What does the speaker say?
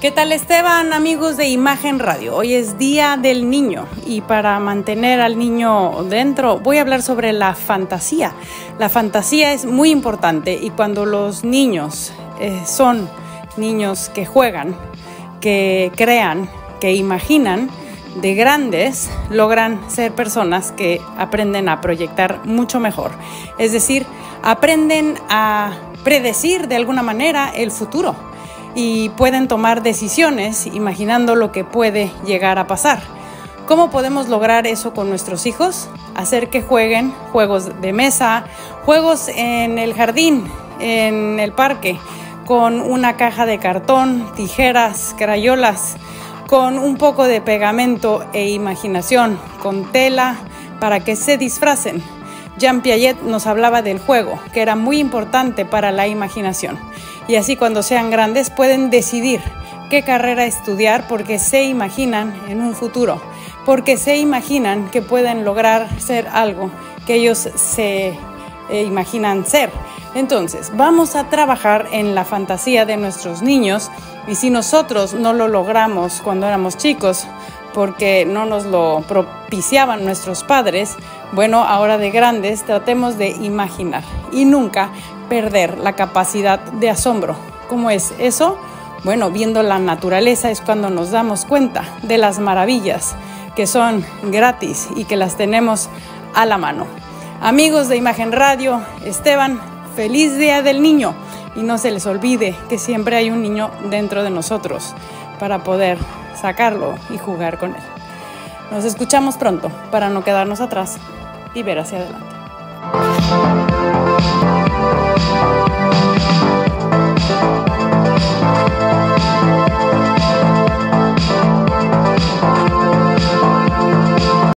¿Qué tal Esteban, amigos de Imagen Radio? Hoy es Día del Niño y para mantener al niño dentro voy a hablar sobre la fantasía. La fantasía es muy importante y cuando los niños eh, son niños que juegan, que crean, que imaginan, de grandes logran ser personas que aprenden a proyectar mucho mejor. Es decir, aprenden a predecir de alguna manera el futuro y pueden tomar decisiones imaginando lo que puede llegar a pasar. ¿Cómo podemos lograr eso con nuestros hijos? Hacer que jueguen juegos de mesa, juegos en el jardín, en el parque, con una caja de cartón, tijeras, crayolas, con un poco de pegamento e imaginación, con tela, para que se disfracen. Jean Piaget nos hablaba del juego, que era muy importante para la imaginación y así cuando sean grandes pueden decidir qué carrera estudiar porque se imaginan en un futuro, porque se imaginan que pueden lograr ser algo que ellos se eh, imaginan ser. Entonces, vamos a trabajar en la fantasía de nuestros niños y si nosotros no lo logramos cuando éramos chicos, porque no nos lo propiciaban nuestros padres, bueno, ahora de grandes tratemos de imaginar y nunca perder la capacidad de asombro. ¿Cómo es eso? Bueno, viendo la naturaleza es cuando nos damos cuenta de las maravillas que son gratis y que las tenemos a la mano. Amigos de Imagen Radio, Esteban, feliz Día del Niño y no se les olvide que siempre hay un niño dentro de nosotros para poder sacarlo y jugar con él. Nos escuchamos pronto para no quedarnos atrás y ver hacia adelante.